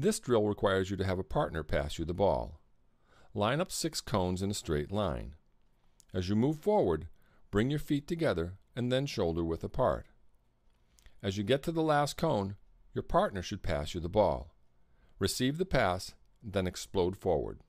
This drill requires you to have a partner pass you the ball. Line up six cones in a straight line. As you move forward, bring your feet together and then shoulder width apart. As you get to the last cone, your partner should pass you the ball. Receive the pass, then explode forward.